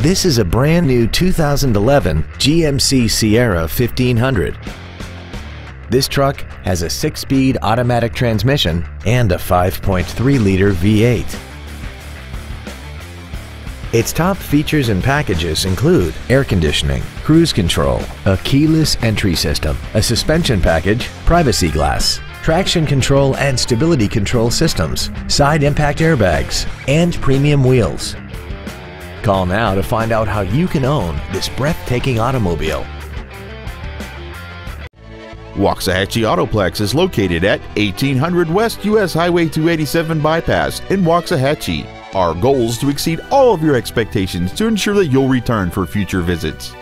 This is a brand new 2011 GMC Sierra 1500. This truck has a 6-speed automatic transmission and a 5.3-liter V8. Its top features and packages include air conditioning, cruise control, a keyless entry system, a suspension package, privacy glass, traction control and stability control systems, side impact airbags, and premium wheels. Call now to find out how you can own this breathtaking automobile. Waxahachie Autoplex is located at 1800 West US Highway 287 Bypass in Waxahachie. Our goal is to exceed all of your expectations to ensure that you'll return for future visits.